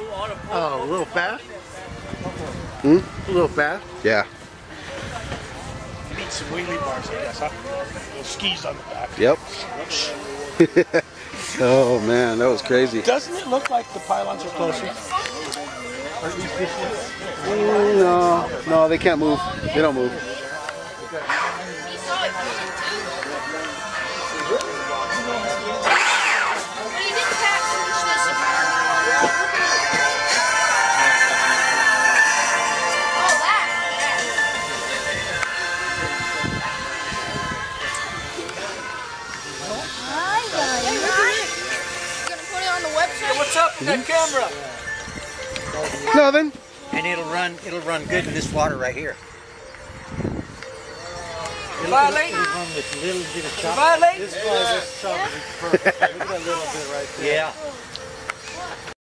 Oh, a little fast? Hmm? A little fast? Yeah. You need some wheelie bars, I guess, huh? Little skis on the back. Yep. oh man, that was crazy. Doesn't it look like the pylons are closer? Or at least this one? Mm, No, no, they can't move. They don't move. What's up with that camera? Nothing. And it'll run. It'll run good in this water right here. Violate? It'll run with little bit of chop. Violate? This fly, this chop perfect. Look at that little bit right there. Yeah.